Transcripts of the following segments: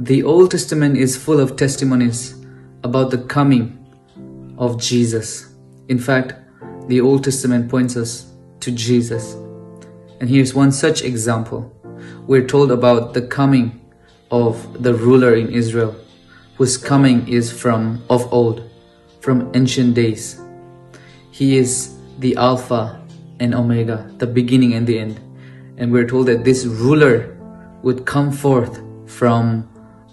The Old Testament is full of testimonies about the coming of Jesus. In fact, the Old Testament points us to Jesus. And here's one such example. We're told about the coming of the ruler in Israel, whose coming is from of old, from ancient days. He is the Alpha and Omega, the beginning and the end. And we're told that this ruler would come forth from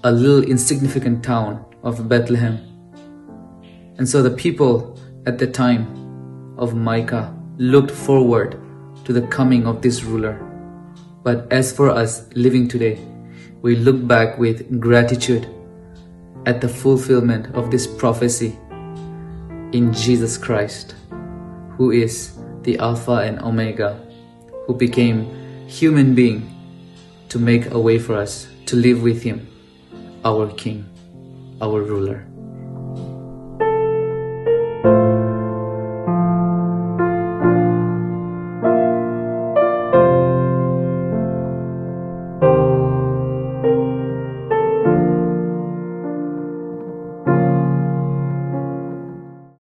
a little insignificant town of Bethlehem. And so the people at the time of Micah looked forward to the coming of this ruler. But as for us living today, we look back with gratitude at the fulfillment of this prophecy in Jesus Christ, who is the Alpha and Omega, who became human being to make a way for us to live with him, our King, our ruler.